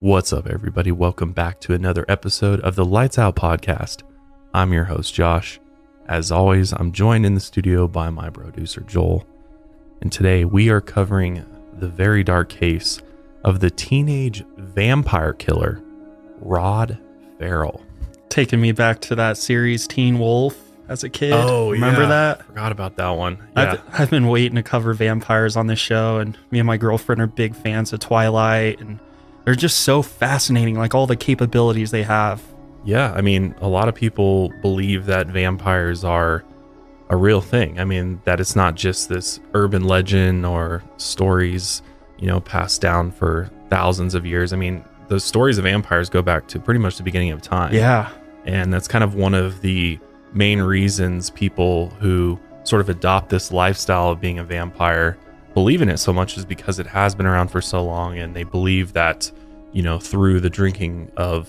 What's up, everybody? Welcome back to another episode of the Lights Out Podcast. I'm your host, Josh. As always, I'm joined in the studio by my producer, Joel. And today we are covering the very dark case of the teenage vampire killer, Rod Ferrell. taking me back to that series Teen Wolf as a kid. Oh, remember yeah. that? Forgot about that one. Yeah. I've, I've been waiting to cover vampires on this show, and me and my girlfriend are big fans of Twilight, and they're just so fascinating, like all the capabilities they have. Yeah, I mean, a lot of people believe that vampires are a real thing. I mean, that it's not just this urban legend or stories, you know, passed down for thousands of years. I mean, the stories of vampires go back to pretty much the beginning of time. Yeah, And that's kind of one of the main reasons people who sort of adopt this lifestyle of being a vampire believe in it so much is because it has been around for so long and they believe that, you know, through the drinking of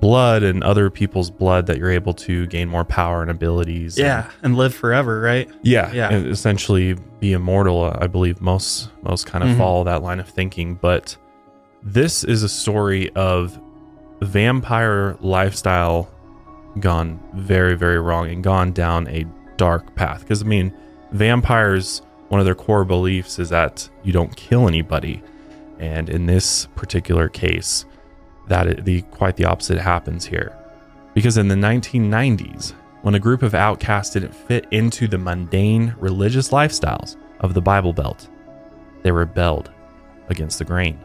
blood and other people's blood that you're able to gain more power and abilities. yeah, and live forever, right? yeah, Yeah. and essentially be immortal. I believe most most kind of Mhm. follow that line of thinking, but this is a story of vampire lifestyle gone very very wrong and gone down a dark path. Because I mean, vampires one of their core beliefs is that you don't kill anybody, and in this particular case, that the quite the opposite happens here. Because in the 1990s, when a group of outcasts didn't fit into the mundane religious lifestyles of the Bible Belt, they rebelled against the grain.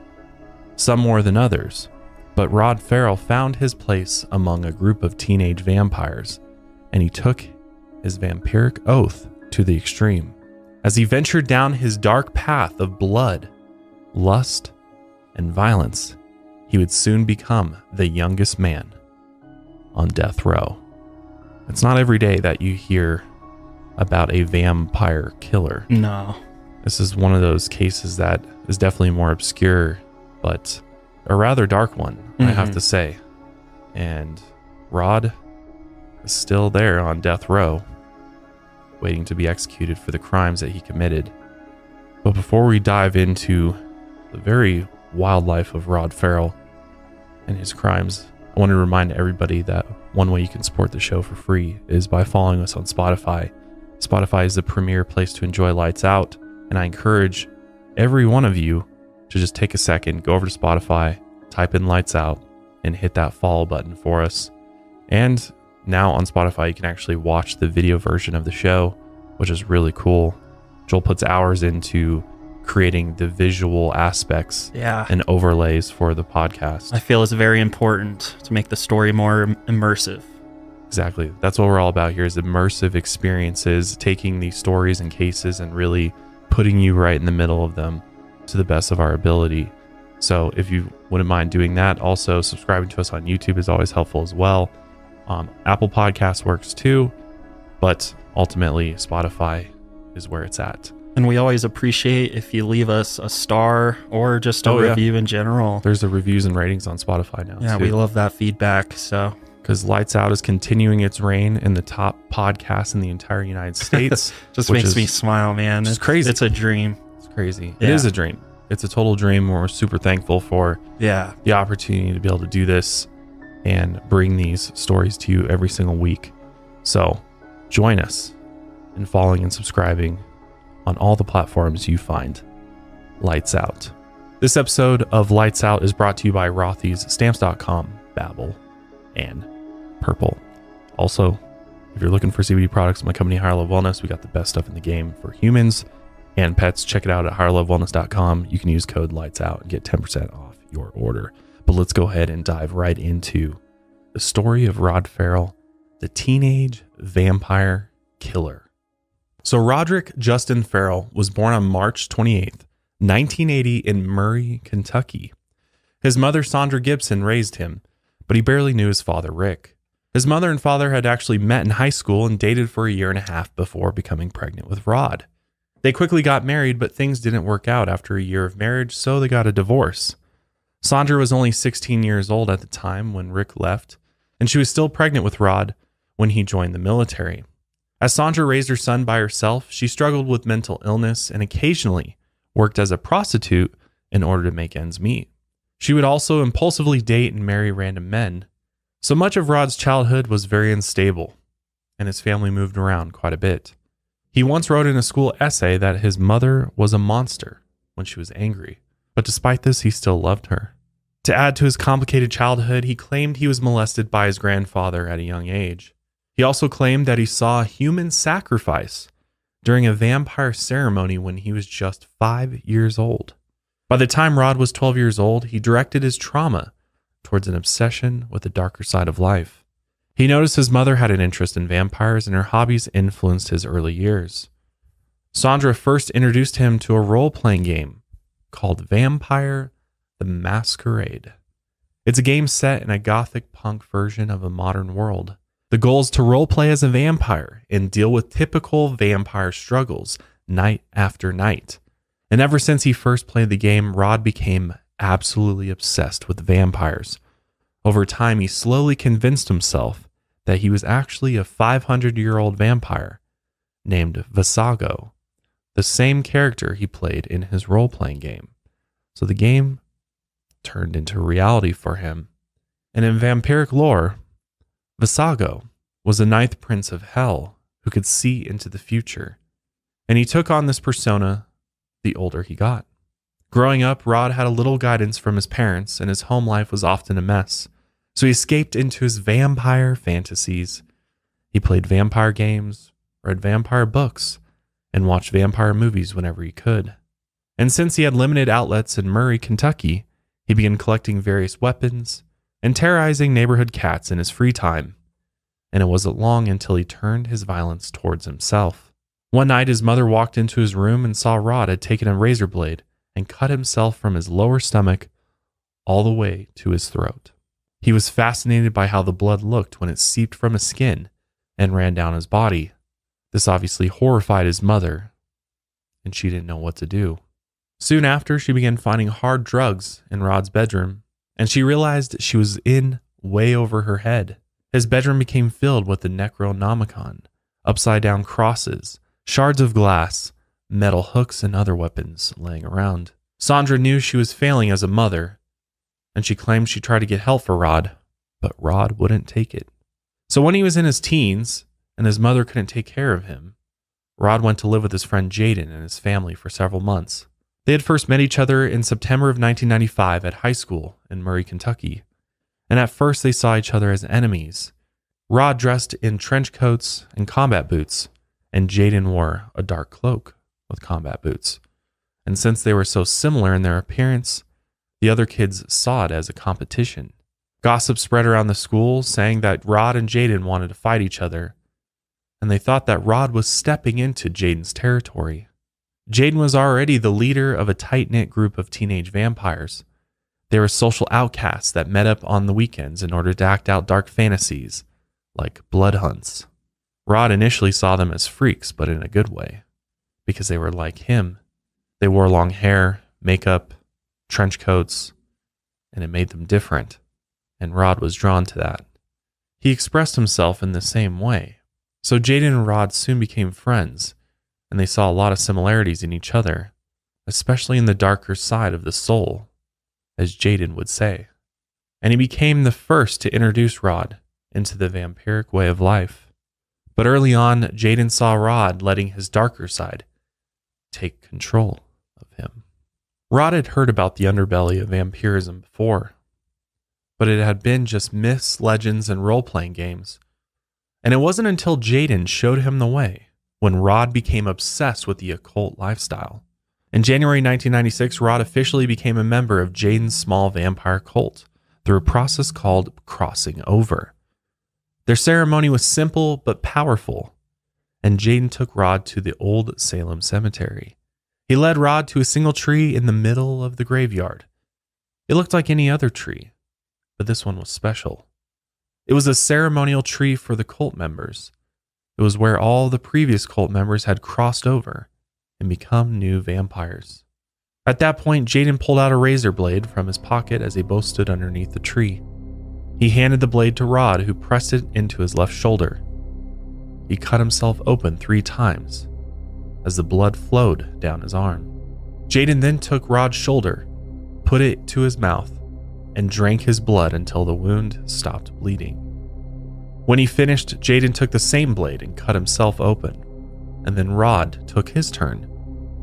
Some more than others, but Rod Ferrell found his place among a group of teenage vampires, and he took his vampiric oath to the extreme. As he ventured down his dark path of blood, lust, and violence, he would soon become the youngest man on death row. It's not every day that you hear about a vampire killer. No, This is one of those cases that is definitely more obscure, but a rather dark one, I have Mhm. to say. And Rod is still there on death row, waiting to be executed for the crimes that he committed. But before we dive into the very wild life of Rod Ferrell and his crimes, I want to remind everybody that one way you can support the show for free is by following us on Spotify. Spotify is the premier place to enjoy Lights Out, and I encourage every one of you to just take a second, go over to Spotify, type in Lights Out, and hit that follow button for us. And now on Spotify, you can actually watch the video version of the show, which is really cool. Joel puts hours into creating the visual aspects yeah. and overlays for the podcast. I feel it's very important to make the story more immersive. Exactly. That's what we're all about here is immersive experiences, taking these stories and cases and really putting you right in the middle of them to the best of our ability. So if you wouldn't mind doing that, also subscribing to us on YouTube is always helpful as well. Um, Apple Podcasts works too, but ultimately Spotify is where it's at. And we always appreciate if you leave us a star or just a Oh, yeah. review in general. There's the reviews and ratings on Spotify now. Yeah, too. we love that feedback. So because Lights Out is continuing its reign in the top podcast in the entire United States. just makes is me smile, man. It's crazy. It's a dream. Crazy. It Yeah. is a dream. It's a total dream. We're super thankful for Yeah. the opportunity to be able to do this and bring these stories to you every single week. So join us in following and subscribing on all the platforms you find Lights Out. This episode of Lights Out is brought to you by Rothy's, Stamps.com, Babbel, and Purple. Also, if you're looking for CBD products my company Higher Love Wellness, we got the best stuff in the game for humans and pets. Check it out at higherlovewellness.com. You can use code Lights Out and get 10% off your order. But let's go ahead and dive right into the story of Rod Ferrell, the teenage vampire killer. So, Roderick Justin Ferrell was born on March 28th, 1980, in Murray, Kentucky. His mother, Sandra Gibson, raised him, but he barely knew his father, Rick. His mother and father had actually met in high school and dated for a year and a half before becoming pregnant with Rod. They quickly got married, but things didn't work out after a year of marriage, so they got a divorce. Sandra was only 16 years old at the time when Rick left, and she was still pregnant with Rod when he joined the military. As Sandra raised her son by herself, she struggled with mental illness and occasionally worked as a prostitute in order to make ends meet. She would also impulsively date and marry random men. So much of Rod's childhood was very unstable, and his family moved around quite a bit. He once wrote in a school essay that his mother was a monster when she was angry, but despite this, he still loved her. To add to his complicated childhood, he claimed he was molested by his grandfather at a young age. He also claimed that he saw human sacrifice during a vampire ceremony when he was just five years old. By the time Rod was 12 years old, he directed his trauma towards an obsession with the darker side of life. He noticed his mother had an interest in vampires and her hobbies influenced his early years. Sandra first introduced him to a role playing game called Vampire the Masquerade. It's a game set in a gothic punk version of a modern world. The goal is to roleplay as a vampire and deal with typical vampire struggles night after night. And ever since he first played the game, Rod became absolutely obsessed with vampires. Over time, he slowly convinced himself that he was actually a 500 year old vampire named Visago, the same character he played in his role playing game. So the game turned into reality for him. And in vampiric lore, Visago was the ninth prince of hell who could see into the future. And he took on this persona the older he got. Growing up, Rod had a little guidance from his parents, and his home life was often a mess. So he escaped into his vampire fantasies. He played vampire games, read vampire books, and watched vampire movies whenever he could. And since he had limited outlets in Murray, Kentucky, he began collecting various weapons and terrorizing neighborhood cats in his free time. And it wasn't long until he turned his violence towards himself. One night, his mother walked into his room and saw Rod had taken a razor blade and cut himself from his lower stomach all the way to his throat. He was fascinated by how the blood looked when it seeped from his skin and ran down his body. This obviously horrified his mother, and she didn't know what to do. Soon after, she began finding hard drugs in Rod's bedroom, and she realized she was in way over her head. His bedroom became filled with the Necronomicon, upside down crosses, shards of glass, metal hooks, and other weapons laying around. Sandra knew she was failing as a mother, and she claimed she tried to get help for Rod, but Rod wouldn't take it. So when he was in his teens and his mother couldn't take care of him, Rod went to live with his friend Jaden and his family for several months. They had first met each other in September of 1995 at high school in Murray, Kentucky, and at first they saw each other as enemies. Rod dressed in trench coats and combat boots, and Jaden wore a dark cloak with combat boots. And since they were so similar in their appearance, the other kids saw it as a competition. Gossip spread around the school saying that Rod and Jaden wanted to fight each other, and they thought that Rod was stepping into Jaden's territory. Jaden was already the leader of a tight knit group of teenage vampires. They were social outcasts that met up on the weekends in order to act out dark fantasies, like blood hunts. Rod initially saw them as freaks, but in a good way, because they were like him. They wore long hair, makeup, trench coats, and it made them different, and Rod was drawn to that. He expressed himself in the same way. So Jaden and Rod soon became friends and they saw a lot of similarities in each other, especially in the darker side of the soul, as Jaden would say. And he became the first to introduce Rod into the vampiric way of life. But early on, Jaden saw Rod letting his darker side take control. Rod had heard about the underbelly of vampirism before, but it had been just myths, legends, and role playing games. And it wasn't until Jaden showed him the way when Rod became obsessed with the occult lifestyle. In January 1996, Rod officially became a member of Jaden's small vampire cult through a process called crossing over. Their ceremony was simple but powerful, and Jaden took Rod to the old Salem cemetery. He led Rod to a single tree in the middle of the graveyard. It looked like any other tree, but this one was special. It was a ceremonial tree for the cult members. It was where all the previous cult members had crossed over and become new vampires. At that point, Jaden pulled out a razor blade from his pocket as they both stood underneath the tree. He handed the blade to Rod, who pressed it into his left shoulder. He cut himself open three times as the blood flowed down his arm. Jaden then took Rod's shoulder, put it to his mouth, and drank his blood until the wound stopped bleeding. When he finished, Jaden took the same blade and cut himself open, and then Rod took his turn,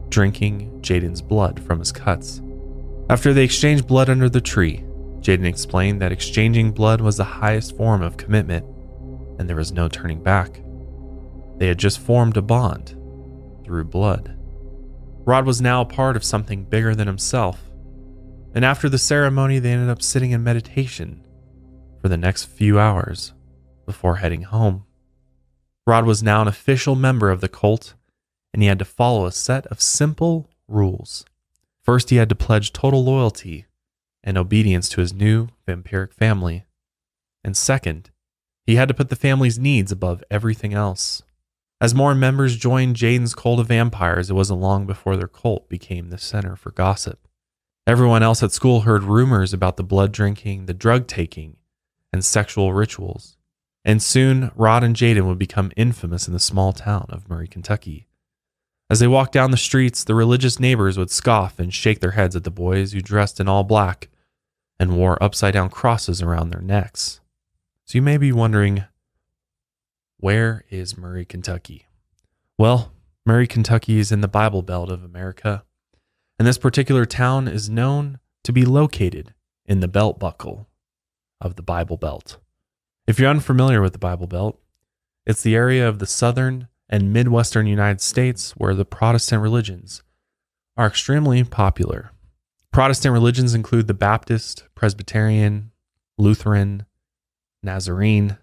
drinking Jaden's blood from his cuts. After they exchanged blood under the tree, Jaden explained that exchanging blood was the highest form of commitment, and there was no turning back. They had just formed a bond through blood. Rod was now a part of something bigger than himself, and after the ceremony, they ended up sitting in meditation for the next few hours before heading home. Rod was now an official member of the cult, and he had to follow a set of simple rules. First, he had to pledge total loyalty and obedience to his new vampiric family. And second, he had to put the family's needs above everything else. As more members joined Jaden's cult of vampires, it wasn't long before their cult became the center for gossip. Everyone else at school heard rumors about the blood drinking, the drug taking, and sexual rituals. And soon, Rod and Jaden would become infamous in the small town of Murray, Kentucky. As they walked down the streets, the religious neighbors would scoff and shake their heads at the boys who dressed in all black and wore upside down crosses around their necks. So you may be wondering, where is Murray, Kentucky? Well, Murray, Kentucky is in the Bible Belt of America and this particular town is known to be located in the belt buckle of the Bible Belt. If you're unfamiliar with the Bible Belt, it's the area of the southern and midwestern United States where the Protestant religions are extremely popular. Protestant religions include the Baptist, Presbyterian, Lutheran, Nazarene,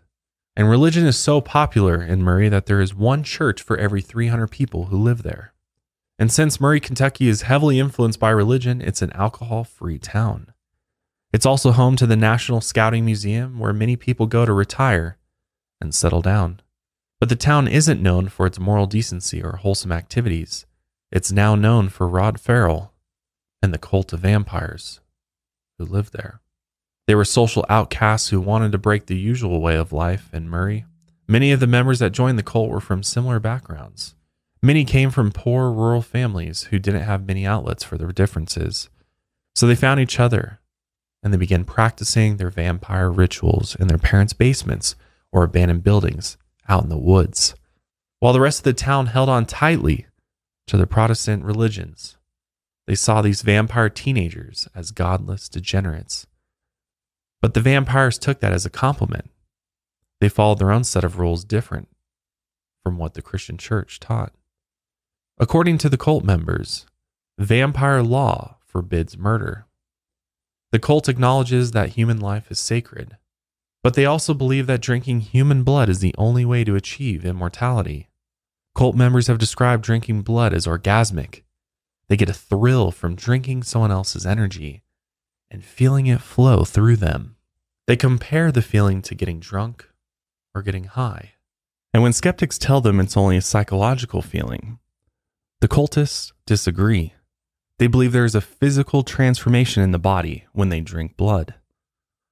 and religion is so popular in Murray that there is one church for every 300 people who live there. And since Murray, Kentucky is heavily influenced by religion, it's an alcohol free town. It's also home to the National Scouting Museum, where many people go to retire and settle down. But the town isn't known for its moral decency or wholesome activities. It's now known for Rod Ferrell and the cult of vampires who live there. They were social outcasts who wanted to break the usual way of life in Murray. Many of the members that joined the cult were from similar backgrounds. Many came from poor rural families who didn't have many outlets for their differences. So they found each other and they began practicing their vampire rituals in their parents' basements or abandoned buildings out in the woods, while the rest of the town held on tightly to the Protestant religions. They saw these vampire teenagers as godless degenerates. But the vampires took that as a compliment. They followed their own set of rules different from what the Christian church taught. According to the cult members, vampire law forbids murder. The cult acknowledges that human life is sacred, but they also believe that drinking human blood is the only way to achieve immortality. Cult members have described drinking blood as orgasmic. They get a thrill from drinking someone else's energy and feeling it flow through them. They compare the feeling to getting drunk or getting high. And when skeptics tell them it's only a psychological feeling, the cultists disagree. They believe there is a physical transformation in the body when they drink blood.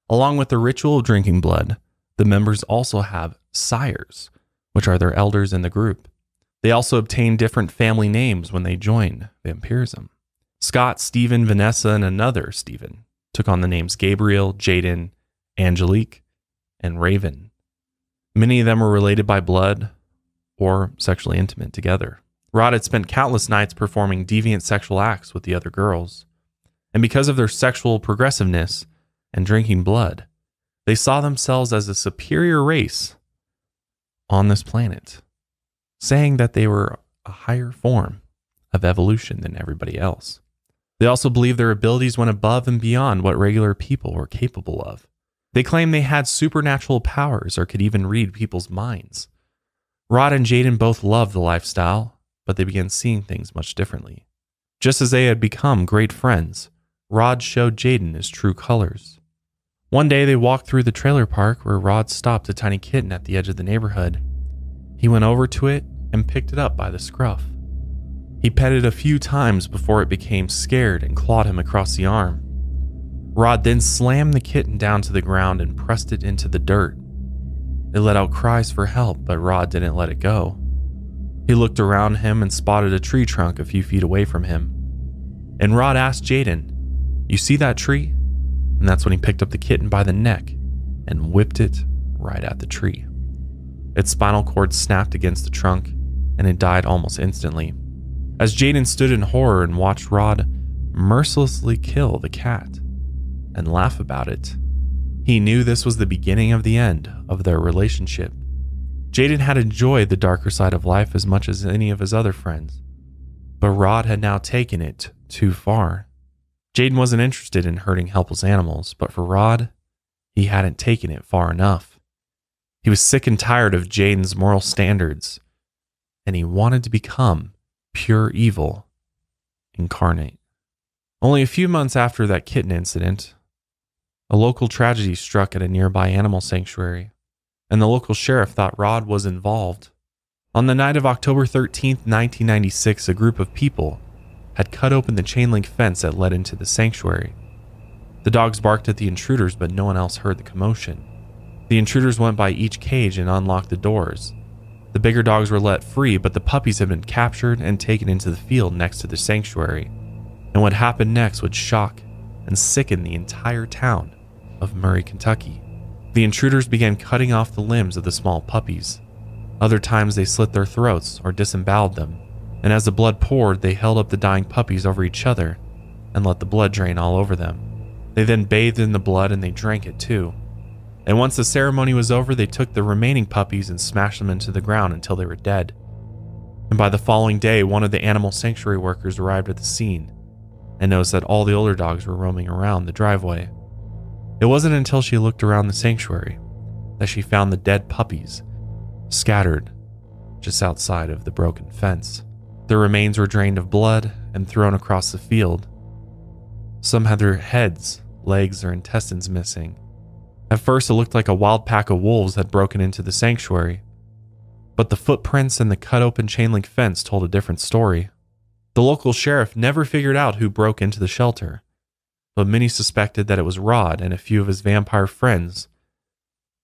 Along with the ritual of drinking blood, the members also have sires, which are their elders in the group. They also obtain different family names when they join vampirism. Scott, Stephen, Vanessa, and another Stephen took on the names Gabriel, Jaden, Angelique, and Raven. Many of them were related by blood or sexually intimate together. Rod had spent countless nights performing deviant sexual acts with the other girls. And because of their sexual progressiveness and drinking blood, they saw themselves as a superior race on this planet, saying that they were a higher form of evolution than everybody else. They also believed their abilities went above and beyond what regular people were capable of. They claimed they had supernatural powers or could even read people's minds. Rod and Jaden both loved the lifestyle but they began seeing things much differently. Just as they had become great friends, Rod showed Jaden his true colors. One day they walked through the trailer park where Rod stopped a tiny kitten at the edge of the neighborhood. He went over to it and picked it up by the scruff. He petted a few times before it became scared and clawed him across the arm. Rod then slammed the kitten down to the ground and pressed it into the dirt. It let out cries for help, but Rod didn't let it go. He looked around him and spotted a tree trunk a few feet away from him. And Rod asked Jaden, You see that tree? And that's when he picked up the kitten by the neck and whipped it right at the tree. Its spinal cord snapped against the trunk and it died almost instantly. As Jaden stood in horror and watched Rod mercilessly kill the cat and laugh about it, he knew this was the beginning of the end of their relationship. Jaden had enjoyed the darker side of life as much as any of his other friends, but Rod had now taken it too far. Jaden wasn't interested in hurting helpless animals, but for Rod, he hadn't taken it far enough. He was sick and tired of Jaden's moral standards, and he wanted to become pure evil incarnate. Only a few months after that kitten incident, a local tragedy struck at a nearby animal sanctuary, and the local sheriff thought Rod was involved. On the night of October 13, 1996, a group of people had cut open the chain link fence that led into the sanctuary. The dogs barked at the intruders, but no one else heard the commotion. The intruders went by each cage and unlocked the doors. The bigger dogs were let free, but the puppies had been captured and taken into the field next to the sanctuary. And what happened next would shock and sicken the entire town of Murray, Kentucky. The intruders began cutting off the limbs of the small puppies. Other times they slit their throats or disemboweled them, and as the blood poured, they held up the dying puppies over each other and let the blood drain all over them. They then bathed in the blood and they drank it too. And once the ceremony was over, they took the remaining puppies and smashed them into the ground until they were dead. And by the following day, one of the animal sanctuary workers arrived at the scene and noticed that all the older dogs were roaming around the driveway. It wasn't until she looked around the sanctuary that she found the dead puppies scattered just outside of the broken fence. Their remains were drained of blood and thrown across the field. Some had their heads, legs, or intestines missing. At first, it looked like a wild pack of wolves had broken into the sanctuary, but the footprints and the cut open chain link fence told a different story. The local sheriff never figured out who broke into the shelter, but many suspected that it was Rod and a few of his vampire friends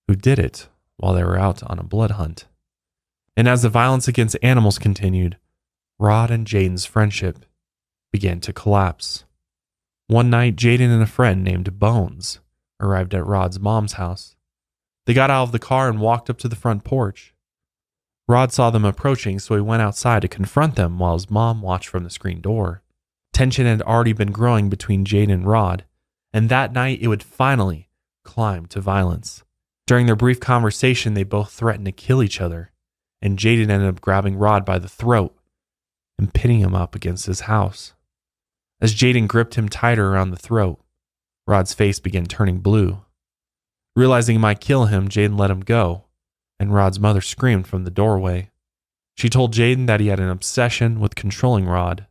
who did it while they were out on a blood hunt. And as the violence against animals continued, Rod and Jaden's friendship began to collapse. One night, Jaden and a friend named Bones arrived at Rod's mom's house. They got out of the car and walked up to the front porch. Rod saw them approaching, so he went outside to confront them while his mom watched from the screen door. Tension had already been growing between Jaden and Rod, and that night it would finally climb to violence. During their brief conversation, they both threatened to kill each other, and Jaden ended up grabbing Rod by the throat and pinning him up against his house. As Jaden gripped him tighter around the throat, Rod's face began turning blue. Realizing he might kill him, Jaden let him go, and Rod's mother screamed from the doorway. She told Jaden that he had an obsession with controlling Rod,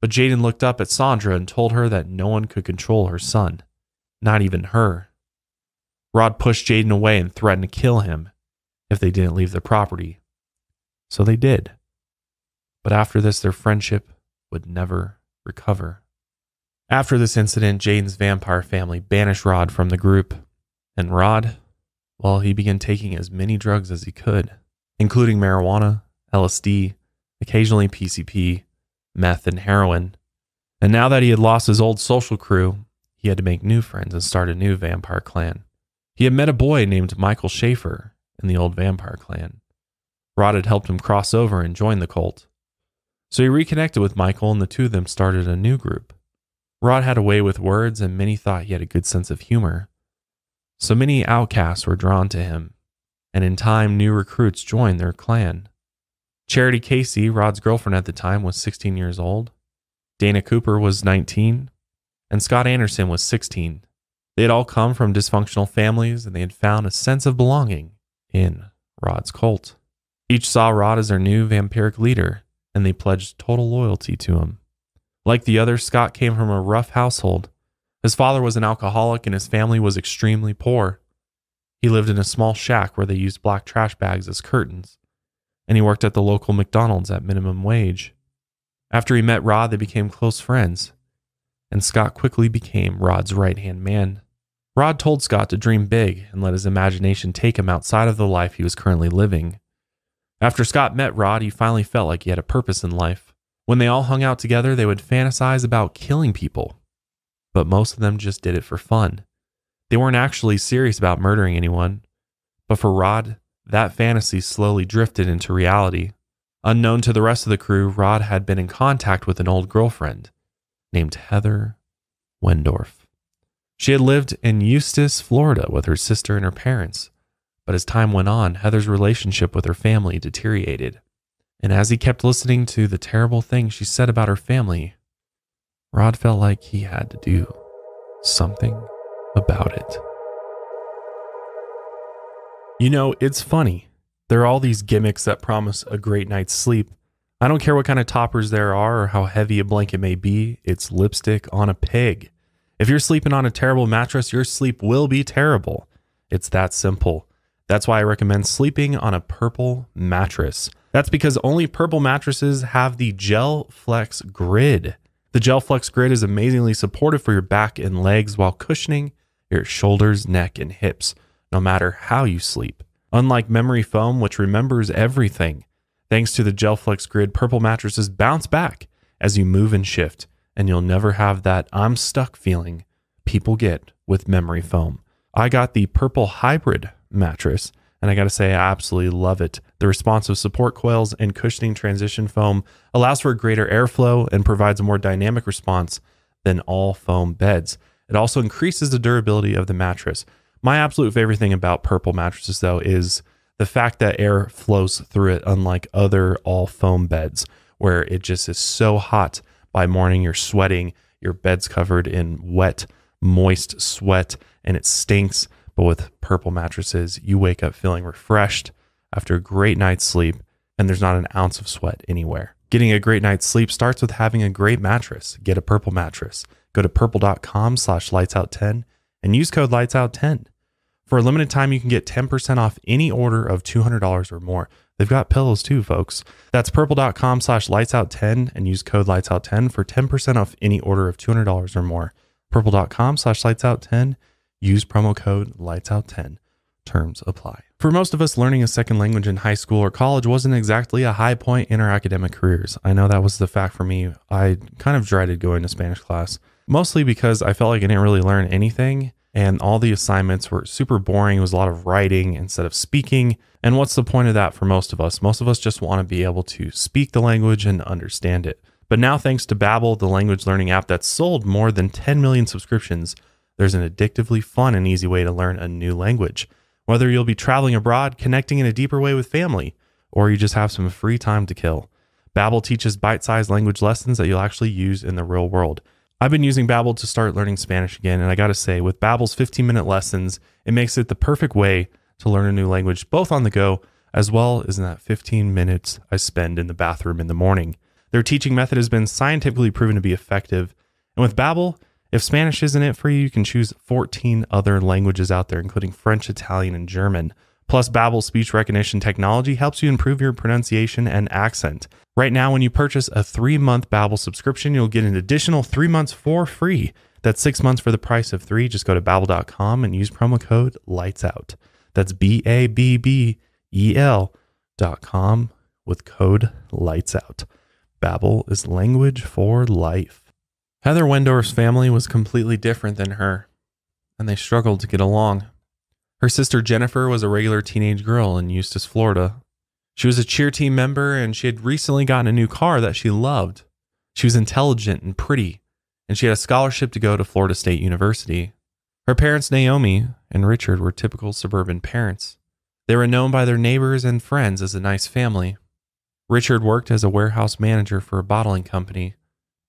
but Jaden looked up at Sandra and told her that no one could control her son, not even her. Rod pushed Jaden away and threatened to kill him if they didn't leave the property. So they did. But after this, their friendship would never recover. After this incident, Jaden's vampire family banished Rod from the group, and Rod, well, he began taking as many drugs as he could, including marijuana, LSD, occasionally PCP, meth, and heroin. And now that he had lost his old social crew, he had to make new friends and start a new vampire clan. He had met a boy named Michael Schaefer in the old vampire clan. Rod had helped him cross over and join the cult. So he reconnected with Michael, and the two of them started a new group. Rod had a way with words, and many thought he had a good sense of humor. So many outcasts were drawn to him, and in time, new recruits joined their clan. Charity Casey, Rod's girlfriend at the time, was 16 years old. Dana Cooper was 19, and Scott Anderson was 16. They had all come from dysfunctional families, and they had found a sense of belonging in Rod's cult. Each saw Rod as their new vampiric leader, and they pledged total loyalty to him. Like the others, Scott came from a rough household. His father was an alcoholic and his family was extremely poor. He lived in a small shack where they used black trash bags as curtains, and he worked at the local McDonald's at minimum wage. After he met Rod, they became close friends, and Scott quickly became Rod's right hand man. Rod told Scott to dream big and let his imagination take him outside of the life he was currently living. After Scott met Rod, he finally felt like he had a purpose in life. When they all hung out together, they would fantasize about killing people, but most of them just did it for fun. They weren't actually serious about murdering anyone, but for Rod, that fantasy slowly drifted into reality. Unknown to the rest of the crew, Rod had been in contact with an old girlfriend named Heather Wendorf. She had lived in Eustis, Florida with her sister and her parents, but as time went on, Heather's relationship with her family deteriorated. And as he kept listening to the terrible things she said about her family, Rod felt like he had to do something about it. You know, it's funny. There are all these gimmicks that promise a great night's sleep. I don't care what kind of toppers there are or how heavy a blanket may be, it's lipstick on a pig. If you're sleeping on a terrible mattress, your sleep will be terrible. It's that simple. That's why I recommend sleeping on a purple mattress. That's because only purple mattresses have the Gel Flex Grid. The Gel Flex Grid is amazingly supportive for your back and legs while cushioning your shoulders, neck, and hips, no matter how you sleep. Unlike memory foam, which remembers everything, thanks to the Gel Flex Grid, purple mattresses bounce back as you move and shift, and you'll never have that I'm stuck feeling people get with memory foam. I got the purple hybrid mattress, and I got to say, I absolutely love it. The responsive support coils and cushioning transition foam allows for greater airflow and provides a more dynamic response than all foam beds. It also increases the durability of the mattress. My absolute favorite thing about purple mattresses, though, is the fact that air flows through it, unlike other all foam beds, where it just is so hot by morning, you're sweating, your bed's covered in wet, moist sweat, and it stinks. But with purple mattresses, you wake up feeling refreshed after a great night's sleep, and there's not an ounce of sweat anywhere. Getting a great night's sleep starts with having a great mattress. Get a purple mattress. Go to purple.com slash lightsout10 and use code lightsout10. For a limited time, you can get 10% off any order of $200 or more. They've got pillows too, folks. That's purple.com slash lightsout10 and use code lightsout10 for 10% off any order of $200 or more. Purple.com slash lightsout10. Use promo code lightsout10. Terms apply. For most of us, learning a second language in high school or college wasn't exactly a high point in our academic careers. I know that was the fact for me. I kind of dreaded going to Spanish class mostly because I felt like I didn't really learn anything. And all the assignments were super boring. It was a lot of writing instead of speaking. And what's the point of that for most of us? Most of us just want to be able to speak the language and understand it. But now, thanks to Babbel, the language learning app that's sold more than 10 million subscriptions, there's an addictively fun and easy way to learn a new language. Whether you'll be traveling abroad, connecting in a deeper way with family, or you just have some free time to kill, Babbel teaches bite-sized language lessons that you'll actually use in the real world. I've been using Babbel to start learning Spanish again, and I got to say, with Babbel's 15-minute lessons, it makes it the perfect way to learn a new language, both on the go as well as in that 15 minutes I spend in the bathroom in the morning. Their teaching method has been scientifically proven to be effective, and with Babbel, if Spanish isn't it for you, you can choose 14 other languages out there, including French, Italian, and German. Plus, Babbel speech recognition technology helps you improve your pronunciation and accent. Right now, when you purchase a three-month Babbel subscription, you'll get an additional three months for free. That's six months for the price of three. Just go to babbel.com and use promo code LIGHTSOUT. That's B-A-B-B-E-L dot com with code LIGHTSOUT. Babbel is language for life. Heather Wendorf's family was completely different than her, and they struggled to get along. Her sister Jennifer was a regular teenage girl in Eustis, Florida. She was a cheer team member and she had recently gotten a new car that she loved. She was intelligent and pretty, and she had a scholarship to go to Florida State University. Her parents, Naomi and Richard, were typical suburban parents. They were known by their neighbors and friends as a nice family. Richard worked as a warehouse manager for a bottling company,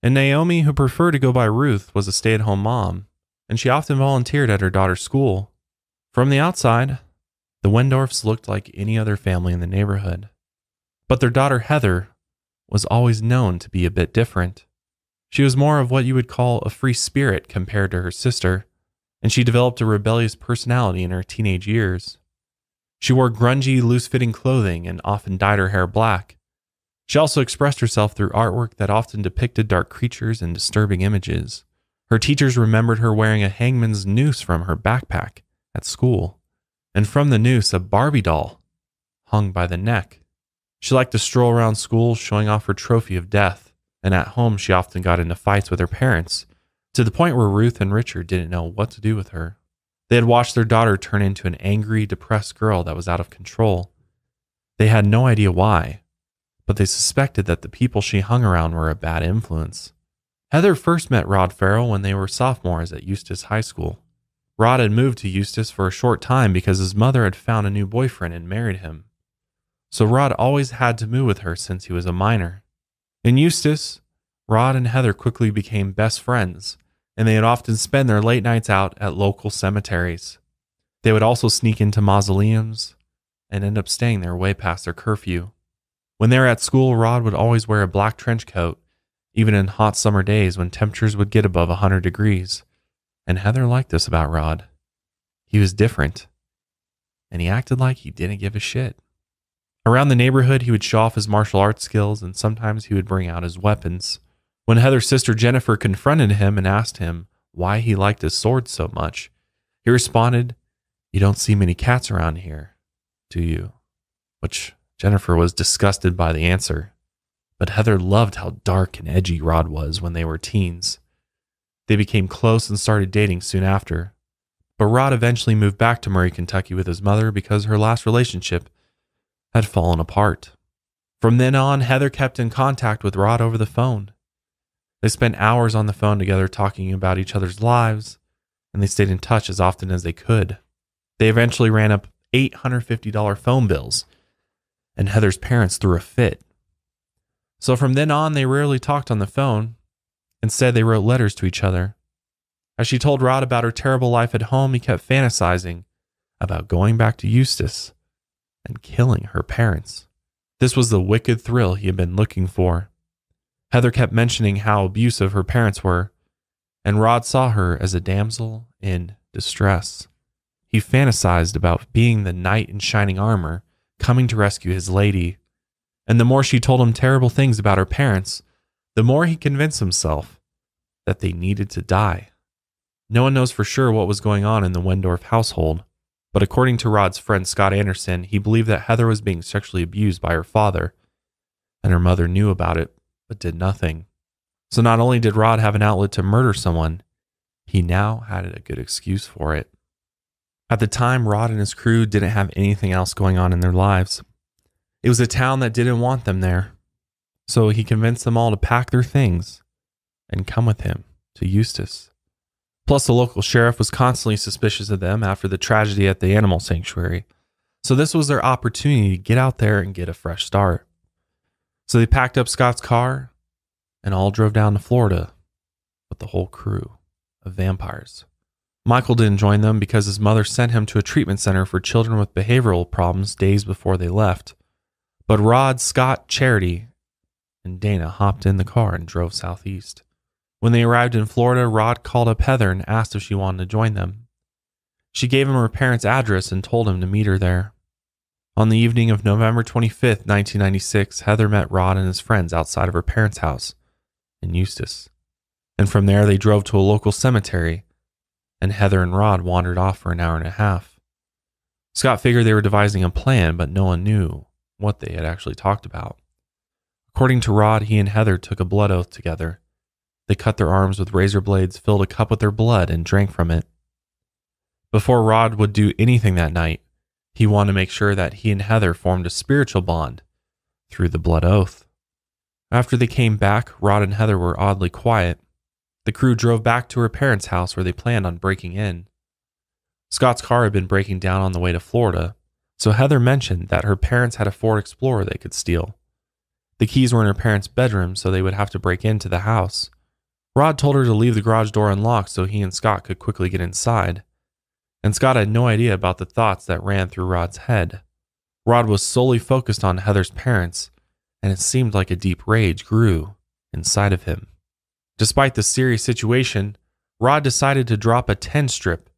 and Naomi, who preferred to go by Ruth, was a stay at home mom, and she often volunteered at her daughter's school. From the outside, the Wendorfs looked like any other family in the neighborhood. But their daughter Heather was always known to be a bit different. She was more of what you would call a free spirit compared to her sister, and she developed a rebellious personality in her teenage years. She wore grungy, loose fitting clothing and often dyed her hair black. She also expressed herself through artwork that often depicted dark creatures and disturbing images. Her teachers remembered her wearing a hangman's noose from her backpack at school, and from the noose, a Barbie doll hung by the neck. She liked to stroll around school showing off her trophy of death, and at home, she often got into fights with her parents, to the point where Ruth and Richard didn't know what to do with her. They had watched their daughter turn into an angry, depressed girl that was out of control. They had no idea why, but they suspected that the people she hung around were a bad influence. Heather first met Rod Ferrell when they were sophomores at Eustis High School. Rod had moved to Eustis for a short time because his mother had found a new boyfriend and married him. So Rod always had to move with her since he was a minor. In Eustis, Rod and Heather quickly became best friends, and they would often spend their late nights out at local cemeteries. They would also sneak into mausoleums and end up staying there way past their curfew. When they were at school, Rod would always wear a black trench coat, even in hot summer days when temperatures would get above a 100 degrees. And Heather liked this about Rod. He was different, and he acted like he didn't give a shit. Around the neighborhood, he would show off his martial arts skills, and sometimes he would bring out his weapons. When Heather's sister Jennifer confronted him and asked him why he liked his sword so much, he responded, You don't see many cats around here, do you? Which Jennifer was disgusted by the answer. But Heather loved how dark and edgy Rod was when they were teens. They became close and started dating soon after. But Rod eventually moved back to Murray, Kentucky with his mother because her last relationship had fallen apart. From then on, Heather kept in contact with Rod over the phone. They spent hours on the phone together talking about each other's lives, and they stayed in touch as often as they could. They eventually ran up $850 phone bills, and Heather's parents threw a fit. So from then on, they rarely talked on the phone. Instead, they wrote letters to each other. As she told Rod about her terrible life at home, he kept fantasizing about going back to Eustis and killing her parents. This was the wicked thrill he had been looking for. Heather kept mentioning how abusive her parents were, and Rod saw her as a damsel in distress. He fantasized about being the knight in shining armor coming to rescue his lady. And the more she told him terrible things about her parents, the more he convinced himself that they needed to die. No one knows for sure what was going on in the Wendorf household, but according to Rod's friend Scott Anderson, he believed that Heather was being sexually abused by her father, and her mother knew about it but did nothing. So not only did Rod have an outlet to murder someone, he now had a good excuse for it. At the time, Rod and his crew didn't have anything else going on in their lives. It was a town that didn't want them there. So he convinced them all to pack their things and come with him to Eustis. Plus, the local sheriff was constantly suspicious of them after the tragedy at the animal sanctuary. So, this was their opportunity to get out there and get a fresh start. So, they packed up Scott's car and all drove down to Florida with the whole crew of vampires. Michael didn't join them because his mother sent him to a treatment center for children with behavioral problems days before they left. But Rod, Scott, Charity, and Dana hopped in the car and drove southeast. When they arrived in Florida, Rod called up Heather and asked if she wanted to join them. She gave him her parents' address and told him to meet her there. On the evening of November 25th, 1996, Heather met Rod and his friends outside of her parents' house in Eustis. And from there, they drove to a local cemetery and Heather and Rod wandered off for an hour and a half. Scott figured they were devising a plan, but no one knew what they had actually talked about. According to Rod, he and Heather took a blood oath together. They cut their arms with razor blades, filled a cup with their blood, and drank from it. Before Rod would do anything that night, he wanted to make sure that he and Heather formed a spiritual bond through the blood oath. After they came back, Rod and Heather were oddly quiet. The crew drove back to her parents' house where they planned on breaking in. Scott's car had been breaking down on the way to Florida, so Heather mentioned that her parents had a Ford Explorer they could steal. The keys were in her parents' bedroom, so they would have to break into the house. Rod told her to leave the garage door unlocked so he and Scott could quickly get inside. And Scott had no idea about the thoughts that ran through Rod's head. Rod was solely focused on Heather's parents, and it seemed like a deep rage grew inside of him. Despite the serious situation, Rod decided to drop a 10 strip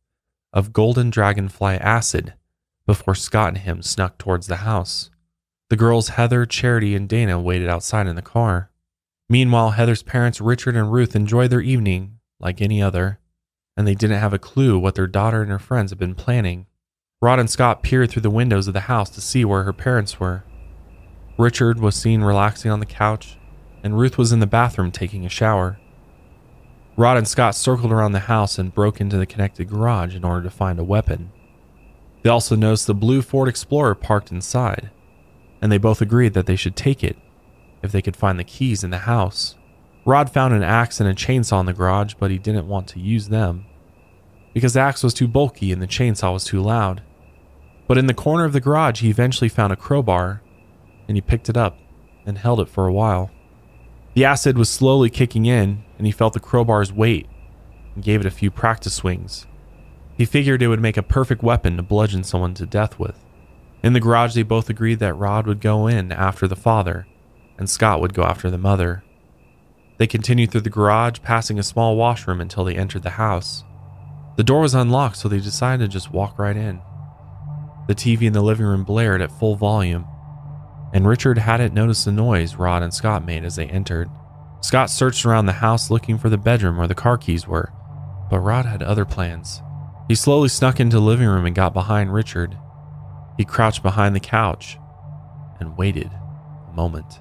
of golden dragonfly acid before Scott and him snuck towards the house. The girls Heather, Charity, and Dana waited outside in the car. Meanwhile, Heather's parents, Richard and Ruth, enjoyed their evening like any other, and they didn't have a clue what their daughter and her friends had been planning. Rod and Scott peered through the windows of the house to see where her parents were. Richard was seen relaxing on the couch, and Ruth was in the bathroom taking a shower. Rod and Scott circled around the house and broke into the connected garage in order to find a weapon. They also noticed the blue Ford Explorer parked inside, and they both agreed that they should take it if they could find the keys in the house. Rod found an axe and a chainsaw in the garage, but he didn't want to use them because the axe was too bulky and the chainsaw was too loud. But in the corner of the garage, he eventually found a crowbar and he picked it up and held it for a while. The acid was slowly kicking in, and he felt the crowbar's weight and gave it a few practice swings. He figured it would make a perfect weapon to bludgeon someone to death with. In the garage, they both agreed that Rod would go in after the father, and Scott would go after the mother. They continued through the garage, passing a small washroom until they entered the house. The door was unlocked, so they decided to just walk right in. The TV in the living room blared at full volume, and Richard hadn't noticed the noise Rod and Scott made as they entered. Scott searched around the house looking for the bedroom where the car keys were, but Rod had other plans. He slowly snuck into the living room and got behind Richard. He crouched behind the couch and waited a moment.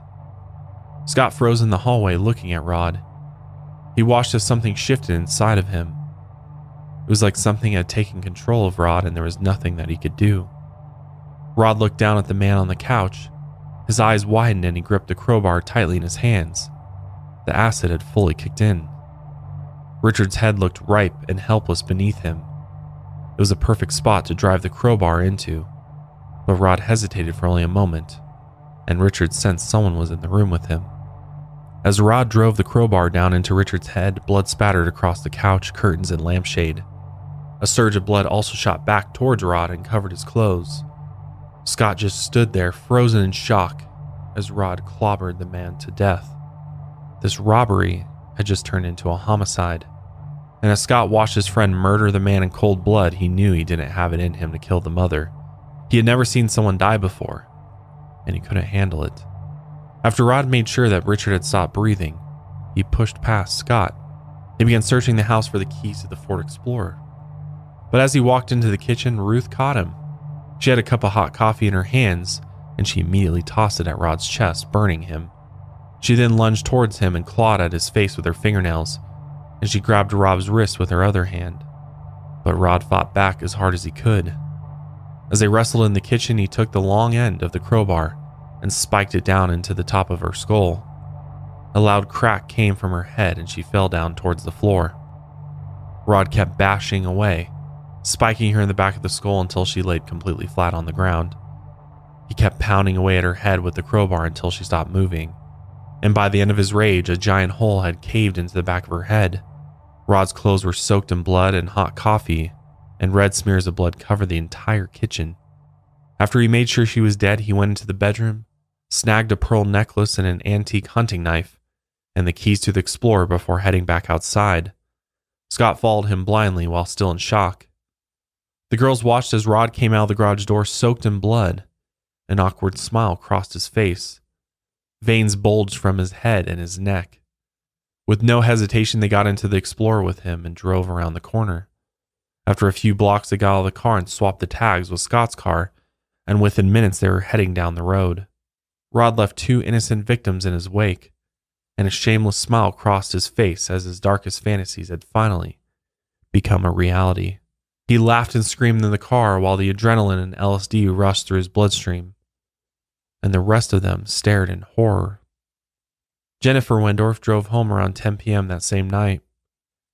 Scott froze in the hallway looking at Rod. He watched as something shifted inside of him. It was like something had taken control of Rod and there was nothing that he could do. Rod looked down at the man on the couch. His eyes widened and he gripped the crowbar tightly in his hands. The acid had fully kicked in. Richard's head looked ripe and helpless beneath him. It was a perfect spot to drive the crowbar into, but Rod hesitated for only a moment, and Richard sensed someone was in the room with him. As Rod drove the crowbar down into Richard's head, blood spattered across the couch, curtains, and lampshade. A surge of blood also shot back towards Rod and covered his clothes. Scott just stood there, frozen in shock, as Rod clobbered the man to death. This robbery had just turned into a homicide. And as Scott watched his friend murder the man in cold blood, he knew he didn't have it in him to kill the mother. He had never seen someone die before, and he couldn't handle it. After Rod made sure that Richard had stopped breathing, he pushed past Scott. He began searching the house for the keys to the Ford Explorer. But as he walked into the kitchen, Ruth caught him. She had a cup of hot coffee in her hands, and she immediately tossed it at Rod's chest, burning him. She then lunged towards him and clawed at his face with her fingernails, and she grabbed Rod's wrist with her other hand. But Rod fought back as hard as he could. As they wrestled in the kitchen, he took the long end of the crowbar and spiked it down into the top of her skull. A loud crack came from her head and she fell down towards the floor. Rod kept bashing away, spiking her in the back of the skull until she laid completely flat on the ground. He kept pounding away at her head with the crowbar until she stopped moving and by the end of his rage, a giant hole had caved into the back of her head. Rod's clothes were soaked in blood and hot coffee, and red smears of blood covered the entire kitchen. After he made sure she was dead, he went into the bedroom, snagged a pearl necklace and an antique hunting knife, and the keys to the Explorer before heading back outside. Scott followed him blindly while still in shock. The girls watched as Rod came out of the garage door soaked in blood. An awkward smile crossed his face. Veins bulged from his head and his neck. With no hesitation, they got into the Explorer with him and drove around the corner. After a few blocks, they got out of the car and swapped the tags with Scott's car, and within minutes, they were heading down the road. Rod left two innocent victims in his wake, and a shameless smile crossed his face as his darkest fantasies had finally become a reality. He laughed and screamed in the car while the adrenaline and LSD rushed through his bloodstream and the rest of them stared in horror. Jennifer Wendorf drove home around 10 p.m. that same night.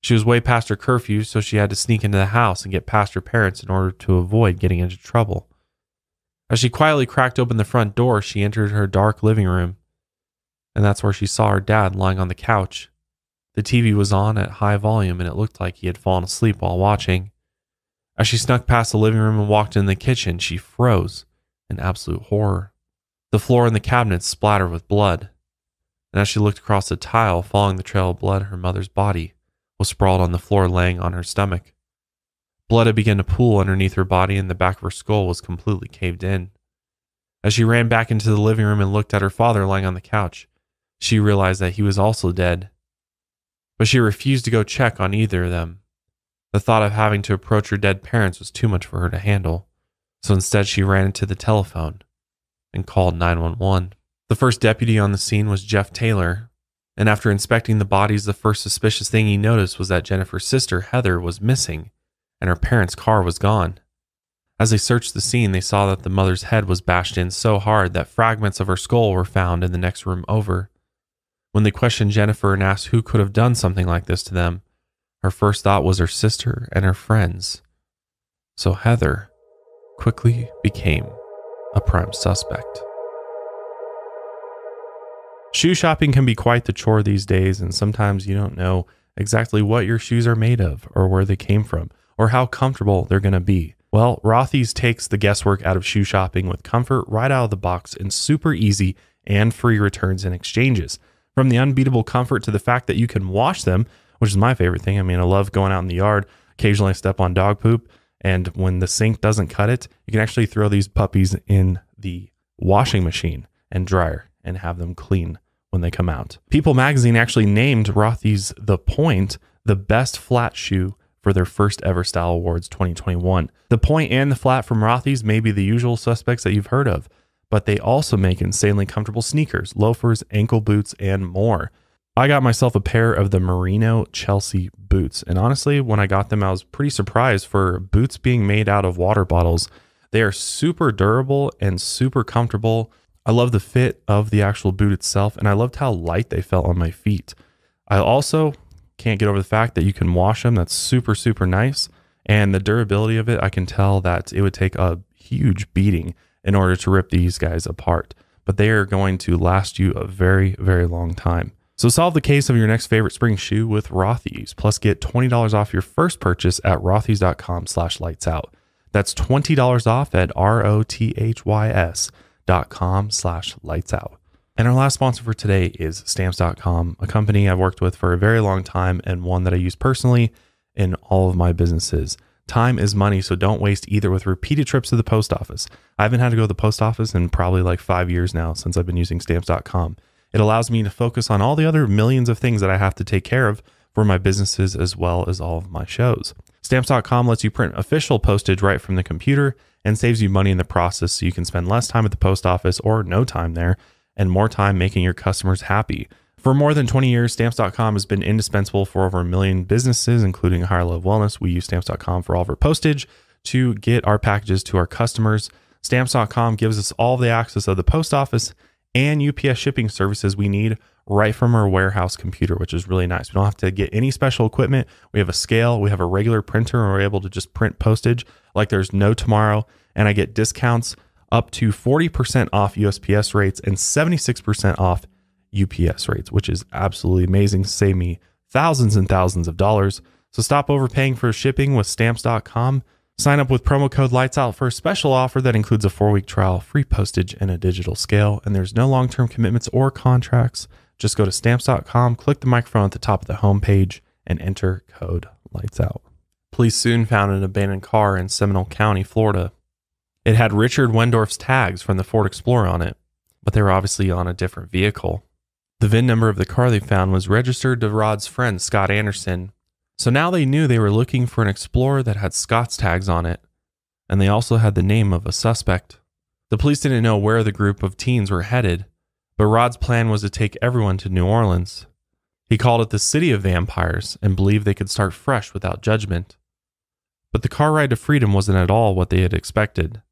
She was way past her curfew, so she had to sneak into the house and get past her parents in order to avoid getting into trouble. As she quietly cracked open the front door, she entered her dark living room, and that's where she saw her dad lying on the couch. The TV was on at high volume, and it looked like he had fallen asleep while watching. As she snuck past the living room and walked in the kitchen, she froze in absolute horror. The floor and the cabinets splattered with blood. And as she looked across the tile, following the trail of blood, her mother's body was sprawled on the floor, laying on her stomach. Blood had begun to pool underneath her body, and the back of her skull was completely caved in. As she ran back into the living room and looked at her father lying on the couch, she realized that he was also dead. But she refused to go check on either of them. The thought of having to approach her dead parents was too much for her to handle, so instead she ran into the telephone and called 911. The first deputy on the scene was Jeff Taylor. And after inspecting the bodies, the first suspicious thing he noticed was that Jennifer's sister, Heather, was missing and her parents' car was gone. As they searched the scene, they saw that the mother's head was bashed in so hard that fragments of her skull were found in the next room over. When they questioned Jennifer and asked who could have done something like this to them, her first thought was her sister and her friends. So Heather quickly became a prime suspect. Shoe shopping can be quite the chore these days, and sometimes you don't know exactly what your shoes are made of, or where they came from, or how comfortable they're going to be. Well, Rothy's takes the guesswork out of shoe shopping with comfort right out of the box and super easy and free returns and exchanges. From the unbeatable comfort to the fact that you can wash them, which is my favorite thing. I mean, I love going out in the yard. Occasionally, I step on dog poop, and when the sink doesn't cut it, you can actually throw these puppies in the washing machine and dryer and have them clean when they come out. People magazine actually named Rothy's The Point the best flat shoe for their first ever Style Awards 2021. The point and the flat from Rothy's may be the usual suspects that you've heard of, but they also make insanely comfortable sneakers, loafers, ankle boots, and more. I got myself a pair of the Merino Chelsea boots, and honestly, when I got them, I was pretty surprised for boots being made out of water bottles. They are super durable and super comfortable. I love the fit of the actual boot itself, and I loved how light they felt on my feet. I also can't get over the fact that you can wash them. That's super, super nice. And the durability of it, I can tell that it would take a huge beating in order to rip these guys apart. But they are going to last you a very, very long time. So solve the case of your next favorite spring shoe with Rothy's. Plus get $20 off your first purchase at rothys.com slash lights out. That's $20 off at R-O-T-H-Y-S dot com slash lights out. And our last sponsor for today is stamps.com, a company I've worked with for a very long time and one that I use personally in all of my businesses. Time is money, so don't waste either with repeated trips to the post office. I haven't had to go to the post office in probably like five years now since I've been using stamps.com. It allows me to focus on all the other millions of things that I have to take care of for my businesses as well as all of my shows. Stamps.com lets you print official postage right from the computer and saves you money in the process so you can spend less time at the post office or no time there and more time making your customers happy. For more than 20 years, stamps.com has been indispensable for over a million businesses, including Higher Love Wellness. We use stamps.com for all of our postage to get our packages to our customers. Stamps.com gives us all the access of the post office and UPS shipping services we need right from our warehouse computer, which is really nice. We don't have to get any special equipment. We have a scale, we have a regular printer, and we're able to just print postage like there's no tomorrow. And I get discounts up to 40% off USPS rates and 76% off UPS rates, which is absolutely amazing. Save me thousands and thousands of dollars. So stop overpaying for shipping with stamps.com. Sign up with promo code Lights Out for a special offer that includes a four week trial, free postage, and a digital scale. And there's no long term commitments or contracts. Just go to stamps.com, click the microphone at the top of the homepage, and enter code Lights Out. Police soon found an abandoned car in Seminole County, Florida. It had Richard Wendorf's tags from the Ford Explorer on it, but they were obviously on a different vehicle. The VIN number of the car they found was registered to Rod's friend, Scott Anderson. So now they knew they were looking for an Explorer that had Scott's tags on it, and they also had the name of a suspect. The police didn't know where the group of teens were headed, but Rod's plan was to take everyone to New Orleans. He called it the City of Vampires and believed they could start fresh without judgment. But the car ride to freedom wasn't at all what they had expected.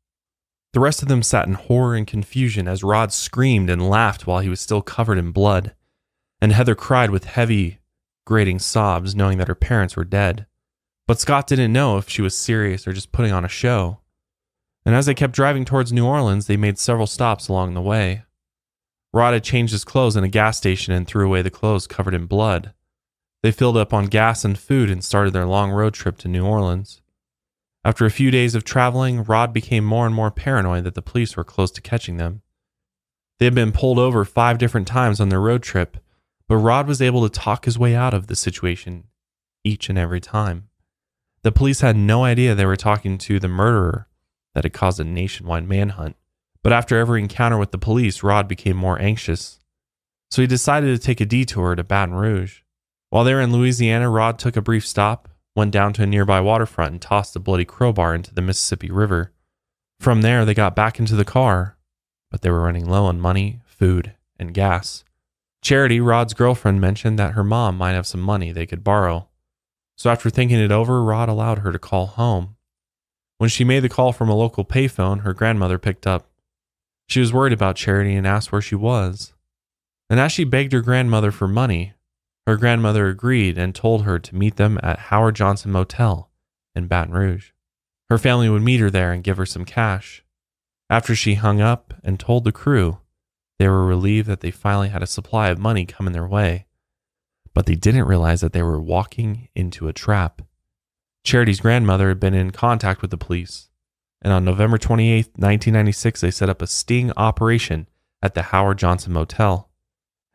The rest of them sat in horror and confusion as Rod screamed and laughed while he was still covered in blood, and Heather cried with heavy, grating sobs, knowing that her parents were dead. But Scott didn't know if she was serious or just putting on a show. And as they kept driving towards New Orleans, they made several stops along the way. Rod had changed his clothes in a gas station and threw away the clothes covered in blood. They filled up on gas and food and started their long road trip to New Orleans. After a few days of traveling, Rod became more and more paranoid that the police were close to catching them. They had been pulled over five different times on their road trip, but Rod was able to talk his way out of the situation each and every time. The police had no idea they were talking to the murderer that had caused a nationwide manhunt. But after every encounter with the police, Rod became more anxious. So he decided to take a detour to Baton Rouge. While they were in Louisiana, Rod took a brief stop went down to a nearby waterfront and tossed a bloody crowbar into the Mississippi River. From there, they got back into the car, but they were running low on money, food, and gas. Charity, Rod's girlfriend, mentioned that her mom might have some money they could borrow. So after thinking it over, Rod allowed her to call home. When she made the call from a local payphone, her grandmother picked up. She was worried about Charity and asked where she was. And as she begged her grandmother for money, her grandmother agreed and told her to meet them at Howard Johnson Motel in Baton Rouge. Her family would meet her there and give her some cash. After she hung up and told the crew, they were relieved that they finally had a supply of money coming their way. But they didn't realize that they were walking into a trap. Charity's grandmother had been in contact with the police, and on November 28, 1996, they set up a sting operation at the Howard Johnson Motel.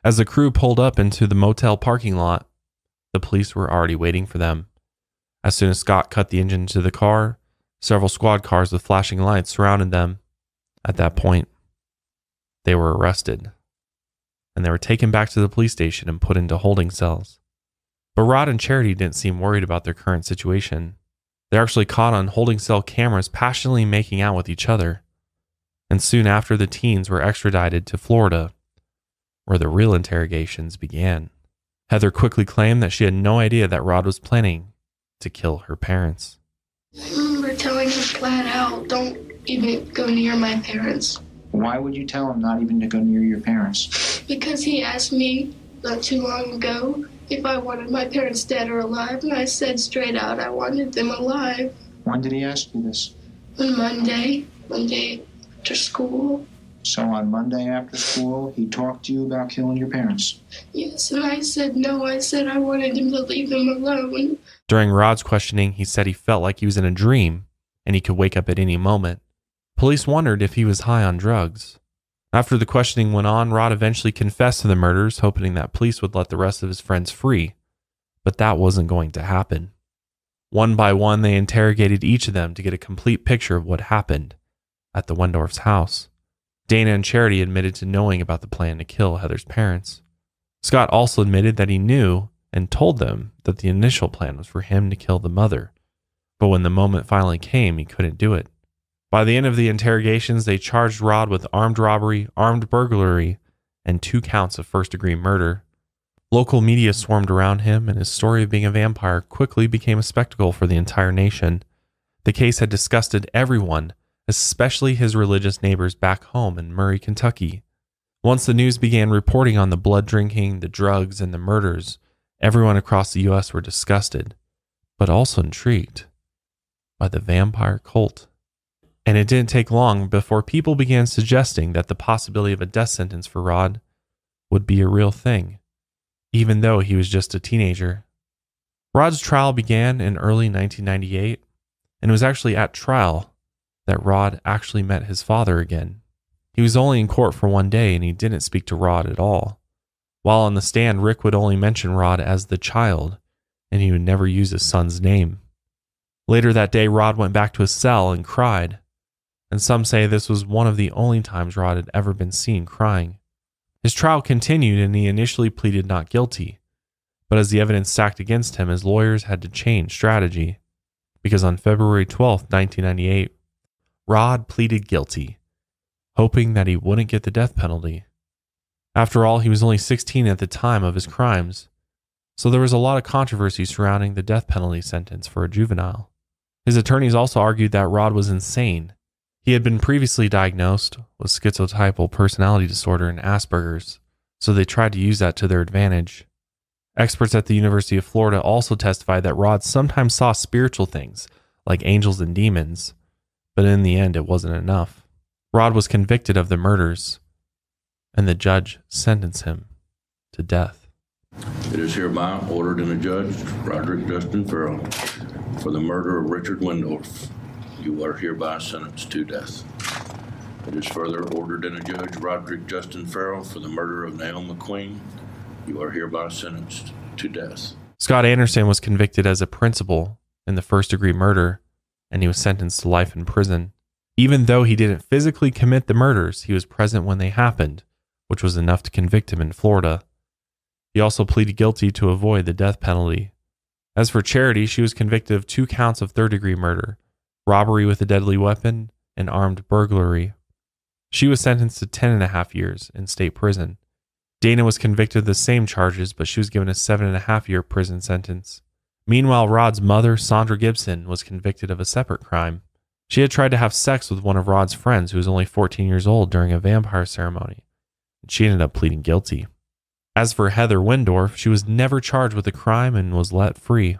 As the crew pulled up into the motel parking lot, the police were already waiting for them. As soon as Scott cut the engine to the car, several squad cars with flashing lights surrounded them. At that point, they were arrested and they were taken back to the police station and put into holding cells. But Rod and Charity didn't seem worried about their current situation. They're actually caught on holding cell cameras passionately making out with each other. And soon after, the teens were extradited to Florida, where the real interrogations began. Heather quickly claimed that she had no idea that Rod was planning to kill her parents. I remember telling him flat out, don't even go near my parents. Why would you tell him not even to go near your parents? Because he asked me not too long ago if I wanted my parents dead or alive, and I said straight out I wanted them alive. When did he ask you this? On Monday, Monday after school. So on Monday after school, he talked to you about killing your parents. Yes, and I said no. I said I wanted him to leave them alone. During Rod's questioning, he said he felt like he was in a dream and he could wake up at any moment. Police wondered if he was high on drugs. After the questioning went on, Rod eventually confessed to the murders, hoping that police would let the rest of his friends free. But that wasn't going to happen. One by one, they interrogated each of them to get a complete picture of what happened at the Wendorf's house. Dana and Charity admitted to knowing about the plan to kill Heather's parents. Scott also admitted that he knew and told them that the initial plan was for him to kill the mother. But when the moment finally came, he couldn't do it. By the end of the interrogations, they charged Rod with armed robbery, armed burglary, and two counts of first degree murder. Local media swarmed around him, and his story of being a vampire quickly became a spectacle for the entire nation. The case had disgusted everyone, especially his religious neighbors back home in Murray, Kentucky. Once the news began reporting on the blood drinking, the drugs, and the murders, everyone across the U.S. were disgusted, but also intrigued by the vampire cult and it didn't take long before people began suggesting that the possibility of a death sentence for Rod would be a real thing, even though he was just a teenager. Rod's trial began in early 1998, and it was actually at trial that Rod actually met his father again. He was only in court for one day and he didn't speak to Rod at all. While on the stand, Rick would only mention Rod as the child, and he would never use his son's name. Later that day, Rod went back to his cell and cried and some say this was one of the only times Rod had ever been seen crying. His trial continued and he initially pleaded not guilty, but as the evidence stacked against him, his lawyers had to change strategy. Because on February 12, 1998, Rod pleaded guilty, hoping that he wouldn't get the death penalty. After all, he was only 16 at the time of his crimes, so there was a lot of controversy surrounding the death penalty sentence for a juvenile. His attorneys also argued that Rod was insane he had been previously diagnosed with schizotypal personality disorder and Asperger's, so they tried to use that to their advantage. Experts at the University of Florida also testified that Rod sometimes saw spiritual things, like angels and demons, but in the end, it wasn't enough. Rod was convicted of the murders, and the judge sentenced him to death. It is hereby ordered and adjudged Roderick Justin Ferrell for the murder of Richard Wendorf you are hereby sentenced to death. It is further ordered and adjudged Roderick Justin Ferrell for the murder of Naomi McQueen. You are hereby sentenced to death. Scott Anderson was convicted as a principal in the first degree murder, and he was sentenced to life in prison. Even though he didn't physically commit the murders, he was present when they happened, which was enough to convict him in Florida. He also pleaded guilty to avoid the death penalty. As for Charity, she was convicted of two counts of third degree murder robbery with a deadly weapon, and armed burglary. She was sentenced to 10 and a half years in state prison. Dana was convicted of the same charges, but she was given a seven and a half year prison sentence. Meanwhile, Rod's mother, Sondra Gibson, was convicted of a separate crime. She had tried to have sex with one of Rod's friends who was only 14 years old during a vampire ceremony. She ended up pleading guilty. As for Heather Wendorf, she was never charged with a crime and was let free.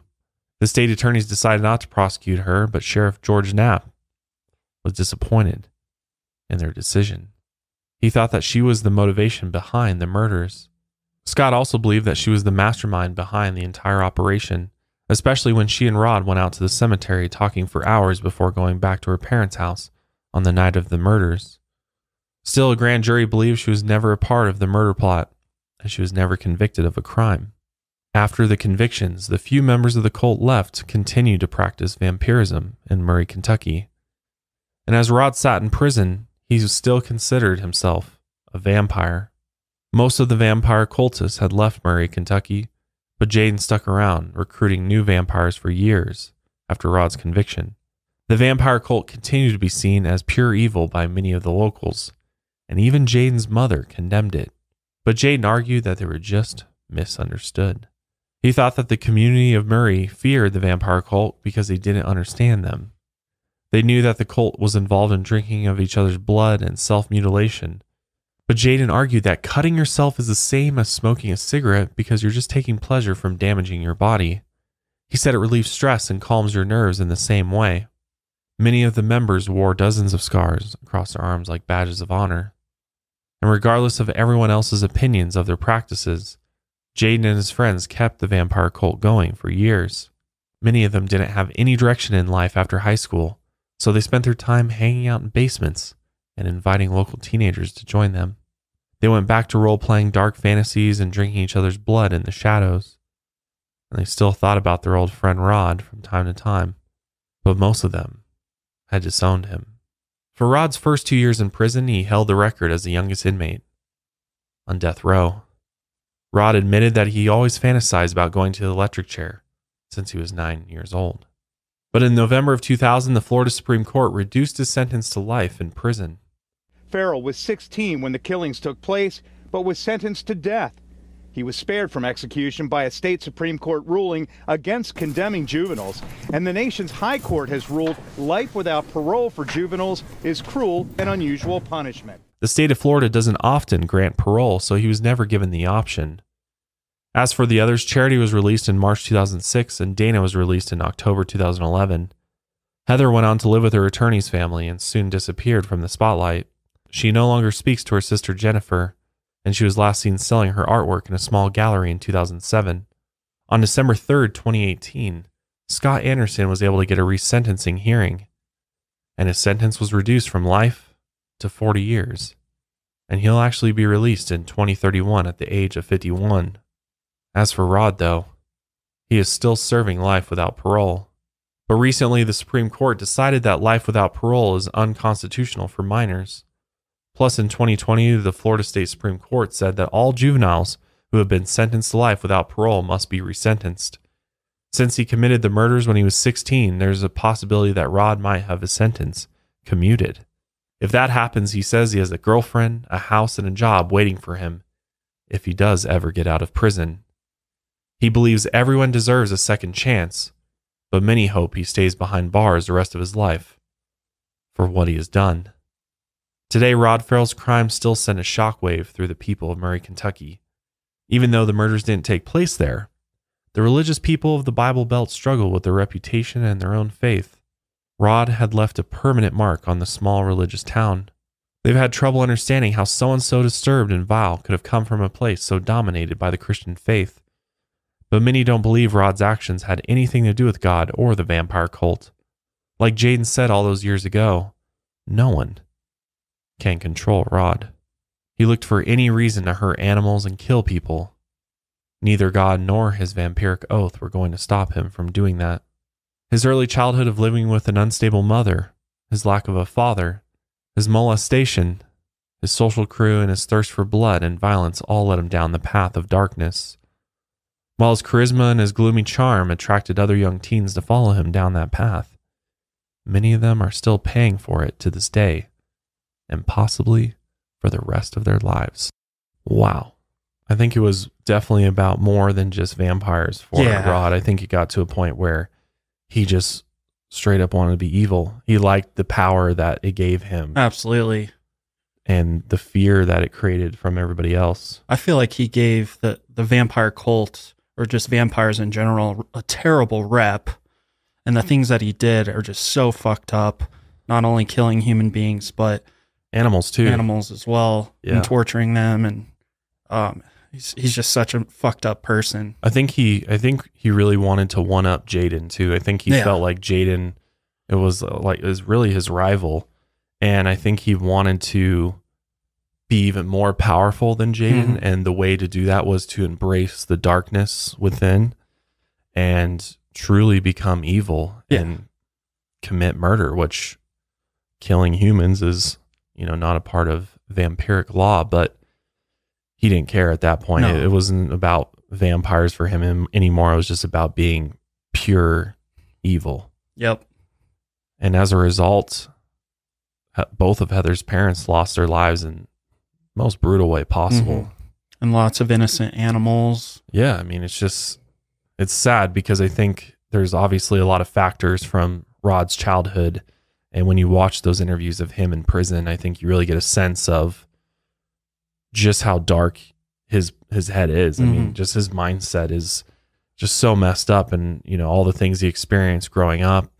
The state attorneys decided not to prosecute her, but Sheriff George Knupp was disappointed in their decision. He thought that she was the motivation behind the murders. Scott also believed that she was the mastermind behind the entire operation especially when she and Rod went out to the cemetery talking for hours before going back to her parents' house on the night of the murders. Still, a grand jury believed she was never a part of the murder plot, and she was never convicted of a crime. After the convictions, the few members of the cult left continued to practice vampirism in Murray, Kentucky. And as Rod sat in prison, he still considered himself a vampire. Most of the vampire cultists had left Murray, Kentucky, but Jaden stuck around, recruiting new vampires for years after Rod's conviction. The vampire cult continued to be seen as pure evil by many of the locals, and even Jaden's mother condemned it. But Jaden argued that they were just misunderstood. He thought that the community of Murray feared the vampire cult because they didn't understand them. They knew that the cult was involved in drinking of each other's blood and self mutilation, but Jaden argued that cutting yourself is the same as smoking a cigarette because you're just taking pleasure from damaging your body. He said it relieves stress and calms your nerves in the same way. Many of the members wore dozens of scars across their arms like badges of honor. And regardless of everyone else's opinions of their practices, Jaden and his friends kept the vampire cult going for years. Many of them didn't have any direction in life after high school, so they spent their time hanging out in basements and inviting local teenagers to join them. They went back to role playing dark fantasies and drinking each other's blood in the shadows. And they still thought about their old friend Rod from time to time, but most of them had disowned him. For Rod's first two years in prison, he held the record as the youngest inmate on death row. Rod admitted that he always fantasized about going to the electric chair since he was nine years old. But in November of 2000, the Florida Supreme Court reduced his sentence to life in prison. Ferrell was 16 when the killings took place, but was sentenced to death. He was spared from execution by a state Supreme Court ruling against condemning juveniles, and the nation's high court has ruled life without parole for juveniles is cruel and unusual punishment. The state of Florida doesn't often grant parole, so he was never given the option. As for the others, Charity was released in March 2006 and Dana was released in October 2011. Heather went on to live with her attorney's family and soon disappeared from the spotlight. She no longer speaks to her sister Jennifer, and she was last seen selling her artwork in a small gallery in 2007. On December 3, 2018, Scott Anderson was able to get a resentencing hearing, and his sentence was reduced from life to 40 years, and he'll actually be released in 2031 at the age of 51. As for Rod, though, he is still serving life without parole. But recently, the Supreme Court decided that life without parole is unconstitutional for minors. Plus, in 2020, the Florida State Supreme Court said that all juveniles who have been sentenced to life without parole must be resentenced. Since he committed the murders when he was 16, there's a possibility that Rod might have his sentence commuted. If that happens, he says he has a girlfriend, a house, and a job waiting for him if he does ever get out of prison. He believes everyone deserves a second chance, but many hope he stays behind bars the rest of his life for what he has done. Today, Rod Ferrell's crimes still send a shockwave through the people of Murray, Kentucky. Even though the murders didn't take place there, the religious people of the Bible Belt struggle with their reputation and their own faith. Rod had left a permanent mark on the small religious town. They've had trouble understanding how someone so disturbed and vile could have come from a place so dominated by the Christian faith. But many don't believe Rod's actions had anything to do with God or the vampire cult. Like Jaden said all those years ago, no one can control Rod. He looked for any reason to hurt animals and kill people. Neither God nor his vampiric oath were going to stop him from doing that. His early childhood of living with an unstable mother, his lack of a father, his molestation, his social crew, and his thirst for blood and violence all led him down the path of darkness. While his charisma and his gloomy charm attracted other young teens to follow him down that path, many of them are still paying for it to this day and possibly for the rest of their lives. Wow. I think it was definitely about more than just vampires for Yeah. Rod. I think it got to a point where he just straight up wanted to be evil. He liked the power that it gave him Absolutely. and the fear that it created from everybody else. I feel like he gave the, the vampire cult or just vampires in general a terrible rep. And the things that he did are just so fucked up, not only killing human beings, but Animals too. animals as well Yeah. and torturing them. And um, he's, he's just such a fucked up person. I think he I think he really wanted to one up Jaden too. I think he Yeah. felt like Jaden it was uh, like it was really his rival and I think he wanted to be even more powerful than Jaden Mhm. and the way to do that was to embrace the darkness within and truly become evil Yeah. and commit murder which killing humans is you know not a part of vampiric law but he didn't care at that point No. it, it wasn't about vampires for him anymore it was just about being pure evil Yep. and as a result both of heather's parents lost their lives in most brutal way possible Mhm. And lots of innocent animals. yeah i mean it's just it's sad because i think there's obviously a lot of factors from rod's childhood and when you watch those interviews of him in prison i think you really get a sense of just how dark his his head is. I mean Mhm. just his mindset is just so messed up and you know all the things he experienced growing up.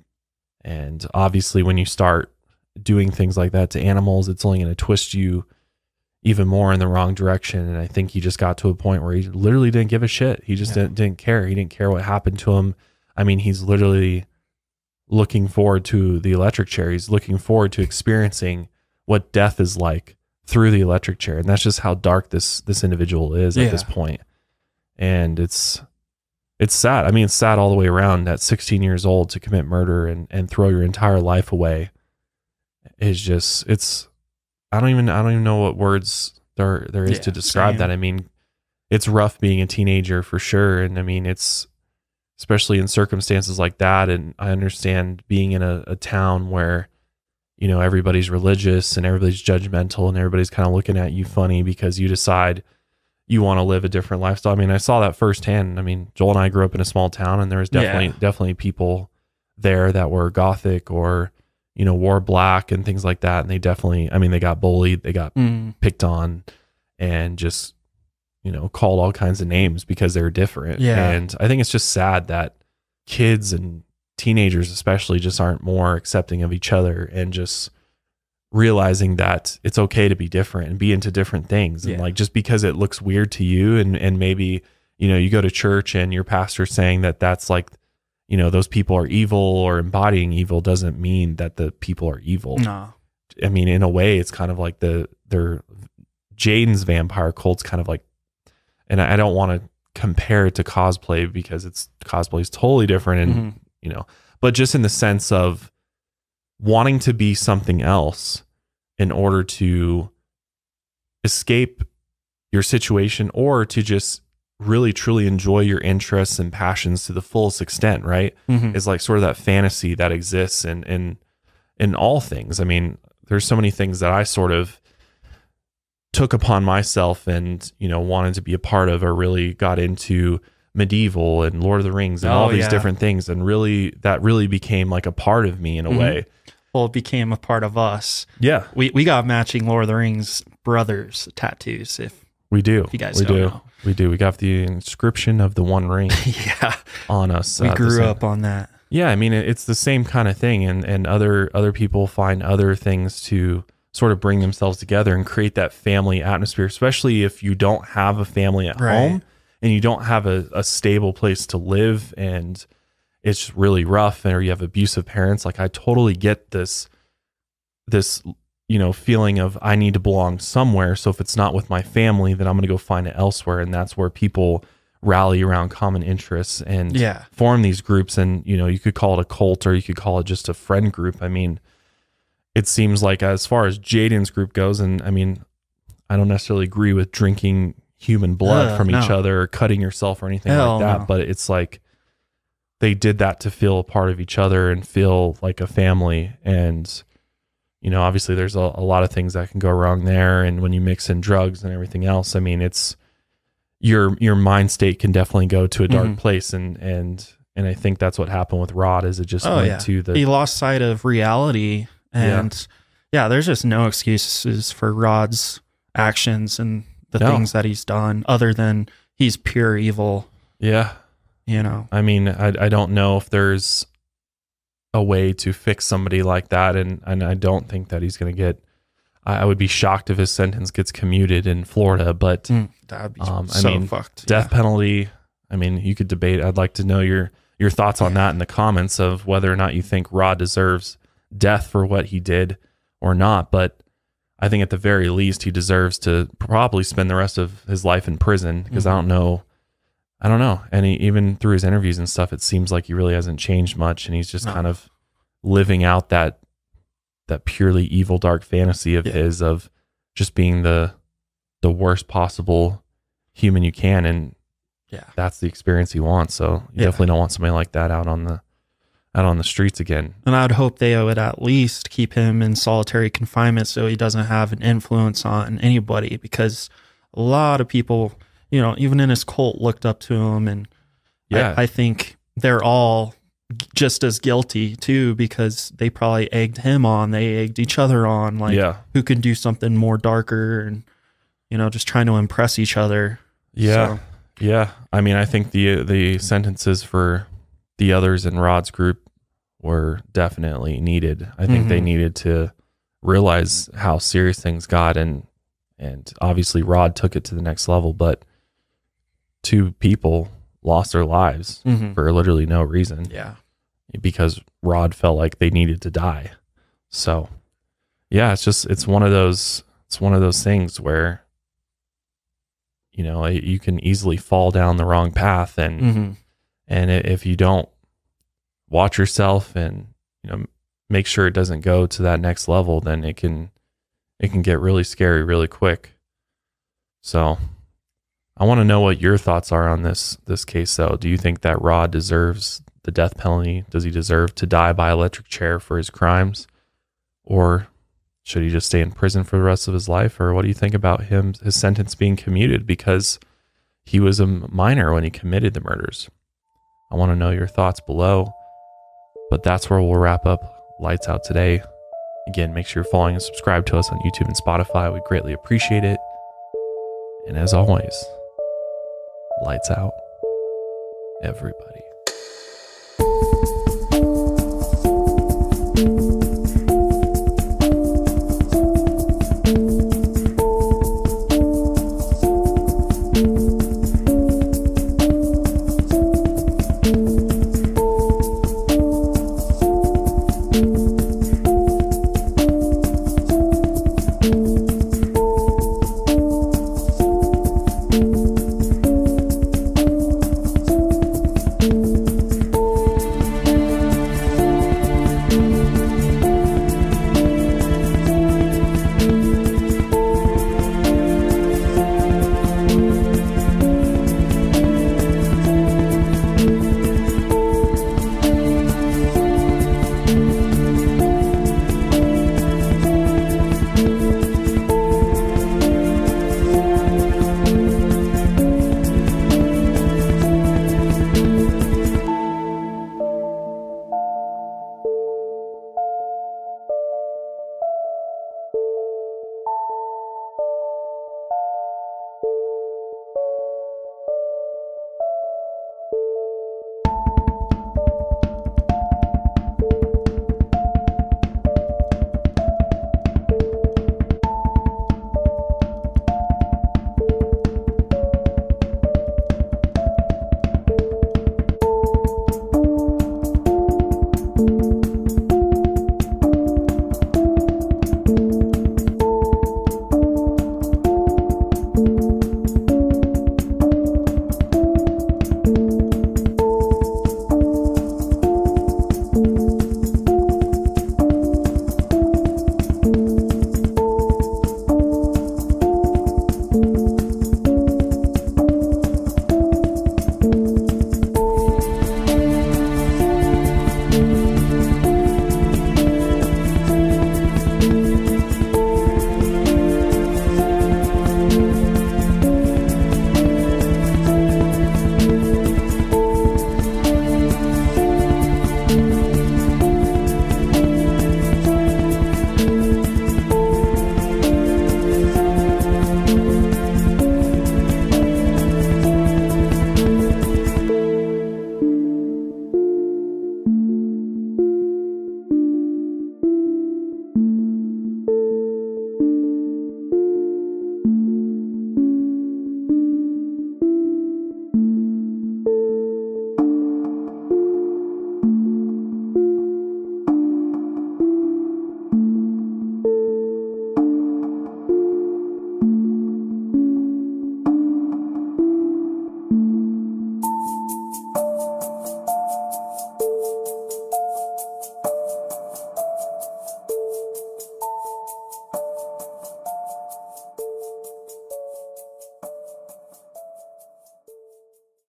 And obviously when you start doing things like that to animals it's only going to twist you even more in the wrong direction. And i think he just got to a point where he literally didn't give a shit. He just Yeah. didn't, didn't care. He didn't care what happened to him. I mean he's literally looking forward to the electric chair. He's looking forward to experiencing what death is like through the electric chair. And that's just how dark this this individual is at this point. And it's it's sad. I mean it's sad all the way around at 16 years old to commit murder and and throw your entire life away is just it's i don't even i don't even know what words there there is Yeah, to describe same. that i mean it's rough being a teenager for sure. And i mean it's especially in circumstances like that and i understand being in a, a town where you know everybody's religious and everybody's judgmental and everybody's kind of looking at you funny because you decide you want to live a different lifestyle. I mean, I saw that firsthand. I mean, Joel and I grew up in a small town and there was definitely Yeah. definitely people there that were gothic or you know wore black and things like that and they definitely I mean, they got bullied, they got Mm. picked on and just you know called all kinds of names because they're different Yeah. and i think it's just sad that kids and teenagers especially just aren't more accepting of each other and just realizing that it's okay to be different and be into different things and Yeah. like just because it looks weird to you and and maybe you know you go to church and your pastor's saying that that's like you know those people are evil or embodying evil doesn't mean that the people are evil No. I mean, in a way, it's kind of like the their Jaden's vampire cult's kind of like, and I don't want to compare it to cosplay because it's cosplay is totally different, and Mhm. you know, but just in the sense of wanting to be something else in order to escape your situation or to just really truly enjoy your interests and passions to the fullest extent, right? Mhm. is like sort of that fantasy that exists in in in all things. I mean, there's so many things that I sort of took upon myself and you know wanted to be a part of or really got into medieval and Lord of the Rings and all Oh, these yeah. different things and really that really became like a part of me in a Mhm. way. Well, it became a part of us. Yeah, We we got matching Lord of the Rings brothers tattoos. If we do. If you guys we do. know. We do. We got the inscription of the One Ring yeah, on us. we uh, grew up on that. Yeah, I mean it, it's the same kind of thing, and and other other people find other things to sort of bring themselves together and create that family atmosphere, especially if you don't have a family at Right. home and you don't have a, a stable place to live, and it's really rough, or you have abusive parents. Like I totally get this this you know feeling of I need to belong somewhere. So if it's not with my family, then I'm going to go find it elsewhere, and that's where people rally around common interests and Yeah. form these groups and you know you could call it a cult or you could call it just a friend group i mean it seems like as far as jaden's group goes and i mean i don't necessarily agree with drinking human blood Ugh, from each other or cutting yourself or anything Hell like that no. but it's like they did that to feel a part of each other and feel like a family and you know obviously there's a, a lot of things that can go wrong there and when you mix in drugs and everything else i mean it's your your mind state can definitely go to a dark Mhm. place and and and I think that's what happened with Rod is it just Oh, went yeah. to the he lost sight of reality. And yeah. there's just no excuses for rod's actions and the No. things that he's done other than he's pure evil yeah you know I mean, I, I don't know if there's a way to fix somebody like that, and, and I don't think that he's going to get. I, I would be shocked if his sentence gets commuted in Florida, but Mm, that'd be Um, I so mean, fucked death penalty. I mean, you could debate. I'd like to know your your thoughts on that in the comments of whether or not you think Rod deserves death for what he did or not. But I think at the very least he deserves to probably spend the rest of his life in prison because I mm-hmm. don't know. I don't know. And he, even through his interviews and stuff, it seems like he really hasn't changed much, and he's just No. kind of living out that that purely evil, dark fantasy of Yeah. his of just being the the worst possible human you can, and yeah that's the experience he wants. So you Yeah. definitely don't want somebody like that out on the out on the streets again. And I'd hope they would at least keep him in solitary confinement so he doesn't have an influence on anybody because a lot of people, you know, even in his cult looked up to him. And Yeah. I, I think they're all just as guilty too because they probably egged him on. They egged each other on. Like, yeah, who can do something more darker and, you know, just trying to impress each other. yeah, So- yeah. I mean, I think the the sentences for the others in Rod's group were definitely needed. I think they Mhm. needed to realize how serious things got, and and obviously Rod took it to the next level. But two people lost their lives Mhm. for literally no reason. Yeah. because Rod felt like they needed to die. So, yeah, it's just it's one of those it's one of those things where you know you can easily fall down the wrong path and hmm and if you don't watch yourself and you know make sure it doesn't go to that next level then it can it can get really scary really quick. So i want to know what your thoughts are on this this case though. Do you think that rod deserves the death penalty? Does he deserve to die by electric chair for his crimes? Or should he just stay in prison for the rest of his life? Or what do you think about him his sentence being commuted because he was a minor when he committed the murders? I want to know your thoughts below. But that's where we'll wrap up Lights Out today. Again, make sure you're following and subscribe to us on YouTube and Spotify. We greatly appreciate it. And as always, lights out, everybody.